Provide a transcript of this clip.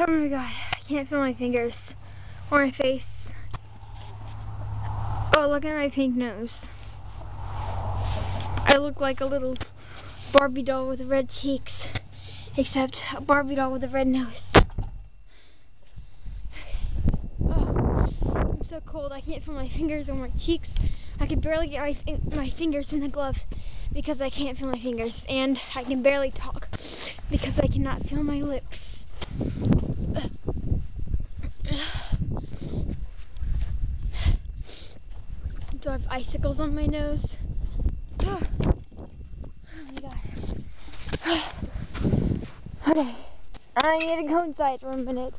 Oh my god, I can't feel my fingers or my face. Oh, look at my pink nose. I look like a little Barbie doll with red cheeks, except a Barbie doll with a red nose. Oh, I'm so cold. I can't feel my fingers or my cheeks. I can barely get my, my fingers in the glove because I can't feel my fingers, and I can barely talk because I cannot feel my lips. Do I have icicles on my nose? Oh, my god. okay. I need to go inside for a minute.